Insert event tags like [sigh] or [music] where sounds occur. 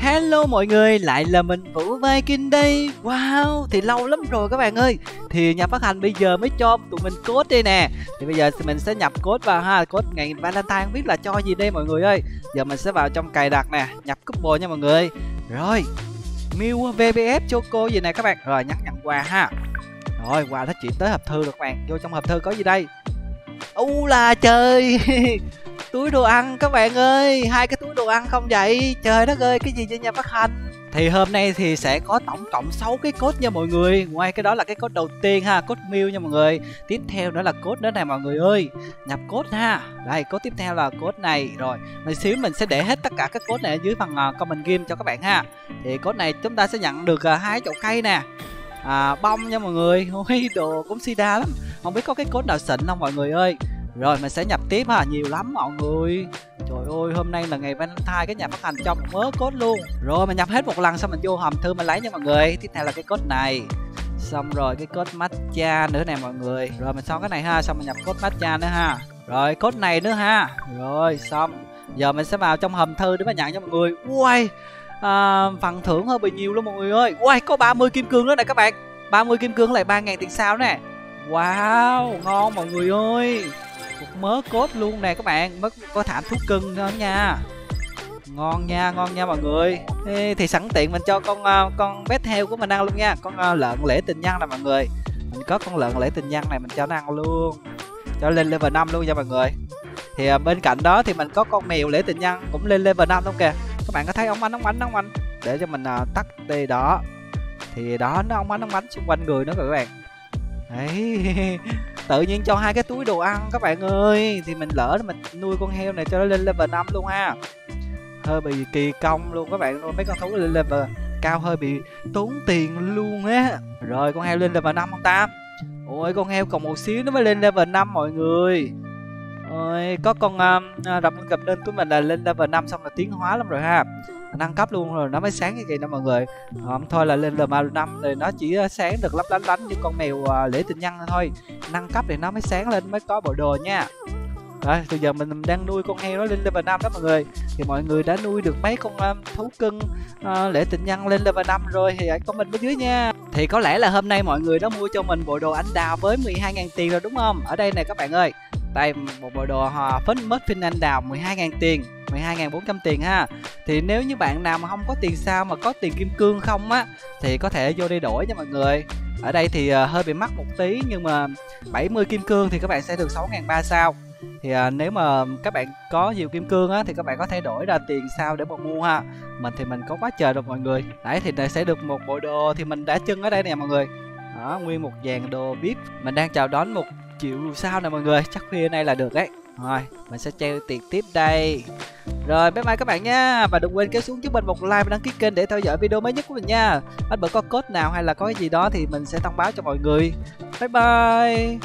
Hello mọi người, lại là mình Vũ Viking đây. Wow, thì lâu lắm rồi các bạn ơi. Thì nhà phát hành bây giờ mới cho tụi mình code đây nè. Thì bây giờ mình sẽ nhập code vào ha Code ngày Valentine không biết là cho gì đây mọi người ơi. Giờ mình sẽ vào trong cài đặt nè Nhập couple nha mọi người. Rồi Mew VBF Choco gì nè các bạn? Rồi nhắn nhận quà ha. Rồi quà đã chuyển tới hộp thư rồi các bạn. Vô trong hộp thư có gì đây? U là trời [laughs] túi đồ ăn các bạn ơi hai cái túi đồ ăn không vậy? Trời đất ơi cái gì cho nhà phát hành? Thì hôm nay thì sẽ có tổng cộng 6 cái cốt nha mọi người. Ngoài cái đó là cái cốt đầu tiên ha cốt mail nha mọi người. Tiếp theo nữa là cốt nữa này mọi người ơi. Nhập cốt ha. Đây cốt tiếp theo là cốt này. Rồi mình xíu mình sẽ để hết tất cả các cốt này ở dưới phần à, comment game cho các bạn ha. Thì cốt này chúng ta sẽ nhận được à, hai chậu cây nè. À, bông nha mọi người. Ôi đồ cũng sida lắm. Không biết có cái cốt nào xịn không mọi người ơi rồi mình sẽ nhập tiếp ha nhiều lắm mọi người. Trời ơi hôm nay là ngày valentine cái nhà phát hành cho một mớ cốt luôn. Rồi mình nhập hết một lần xong mình vô hòm thư mình lấy nha mọi người. Tiếp theo là cái cốt này. Xong rồi cái cốt matcha nữa nè mọi người. Rồi mình xong cái này ha xong mình nhập cốt matcha nữa ha. Rồi cốt này nữa ha. Rồi xong. Giờ mình sẽ vào trong hòm thư để mà nhận cho mọi người. Ui à, phần thưởng hơi bị nhiều luôn mọi người ơi. Ui có 30 kim cương nữa nè các bạn. 30 kim cương lại 3.000 tiền sao nè. Wow ngon mọi người ơi một mớ cốt luôn nè các bạn. Mất có thảm thuốc cưng nữa nha. Ngon nha ngon nha mọi người. Ê, thì sẵn tiện mình cho con uh, con bé heo của mình ăn luôn nha. Con uh, lợn lễ tình nhân nè mọi người. Mình có con lợn lễ tình nhân này mình cho nó ăn luôn. Cho lên level 5 luôn nha mọi người. Thì uh, bên cạnh đó thì mình có con mèo lễ tình nhân cũng lên level 5 luôn kìa. Các bạn có thấy ông anh ông anh, ông anh? để cho mình uh, tắt đi đó. Thì đó nó ông anh ông anh xung quanh người nữa các bạn. Đấy. [laughs] tự nhiên cho hai cái túi đồ ăn các bạn ơi. Thì mình lỡ mình nuôi con heo này cho nó lên level 5 luôn ha. Hơi bị kỳ công luôn các bạn luôn mấy con thú lên level cao hơi bị tốn tiền luôn á. Rồi con heo lên level 5 không ta? Ôi con heo còn một xíu nó mới lên level 5 mọi người. Ôi có con à, à, uh, rập gặp lên của mình là lên level 5 xong là tiến hóa lắm rồi ha nâng cấp luôn rồi nó mới sáng cái gì đó mọi người. Không thôi là lên level năm thì nó chỉ ờ, sáng được lấp lánh lánh như con mèo uh, lễ tình nhân thôi. Nâng cấp thì nó mới sáng lên mới có bộ đồ nha. Rồi bây giờ mình đang nuôi con heo nó lên level 5 đó mọi người. Thì mọi người đã nuôi được mấy con um, thú cưng uh, lễ tình nhân lên level 5 rồi thì hãy comment bên dưới nha. Thì có lẽ là hôm nay mọi người đã mua cho mình bộ đồ anh đào với 12.000 tiền rồi đúng không? Ở đây này các bạn ơi đây một bộ đồ hòa phấn mất phinh anh đào 12.000 tiền 12.400 tiền ha. Thì nếu như bạn nào mà không có tiền sao mà có tiền kim cương không á thì có thể vô đi đổi nha mọi người. Ở đây thì uh, hơi bị mắc một tí nhưng mà 70 kim cương thì các bạn sẽ được 6.300 sao. Thì à, nếu mà các bạn có nhiều kim cương á thì các bạn có thể đổi ra tiền sao để mà mua ha. Mình thì mình có quá trời rồi mọi người. Đấy thì sẽ được một bộ đồ thì mình đã trưng ở đây nè mọi người. Đó nguyên một dàn đồ vip mình đang chào đón một chịu sao nè mọi người? Chắc khuya nay là được đấy. Rồi, mình sẽ treo tiền tiếp đây. Rồi, bye bye các bạn nha. Và đừng quên kéo xuống giúp mình một like và đăng ký kênh để theo dõi video mới nhất của mình nha. Anh bữa có code nào hay là có cái gì đó thì mình sẽ thông báo cho mọi người. Bye bye.